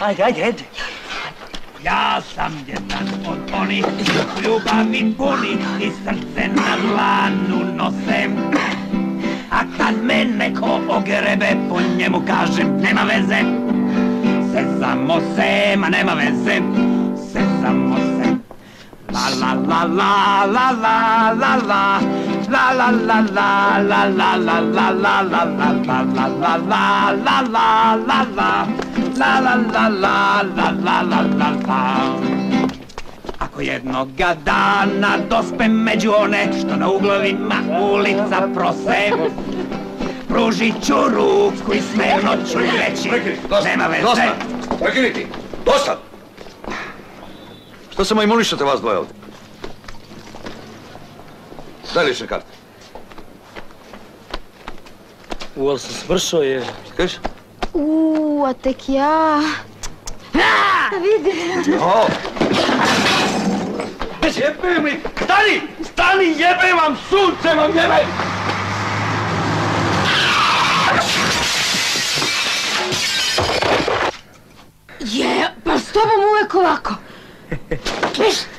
Ajde, ajde, ajde. Ja sam jedan od onih ljubavi puni i srce na dlanu nosem. A kad me neko ogrebe, po njemu kažem, nema veze. Sezamo se, ma nema veze. Se. La la la la la la la la. La la la la la la la la la la la la la la la la la la la. La la la la la la la la la. Ako jednoga dana dospem među one što na uglovima ulica prose, pružit ću ruku i smerno ću reći, nema veze. Dosta! Prekiniti! Dosta! Što se majmunišate vas dvoje ovdje? Daj lične karte. U, ali sam svršao je. Kažeš? Uuu, a tek ja. Vidi. O, Jebe mi! Stani! Stani! Jebe vam! Sunce vam jebe! Je, pa s tobom uvek ovako. Viš,